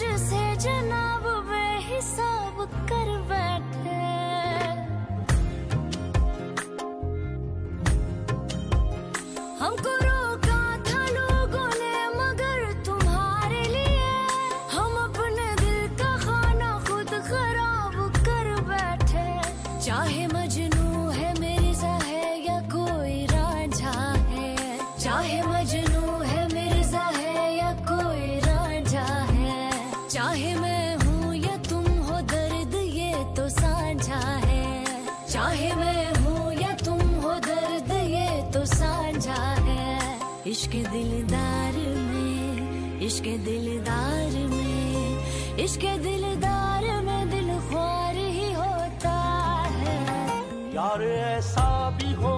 मुझसे जनाब बेहिसाब कर बैठे। हमको रोका था लोगों ने मगर तुम्हारे लिए। हम अपने दिल का खाना खुद खराब कर बैठे। चाहे मजनू है मेरी सा है या कोई राजा है। चाहे चाहे मैं हूँ, या तुम हो दर्द, ये तो साझा है। चाहे मैं हूँ, या तुम हो दर्द, ये तो साझा है। इश्क दिलदार में, इश्क दिलदार में, इश्क दिलदार में दिल ख्वार ही होता है। यार ऐसा भी हो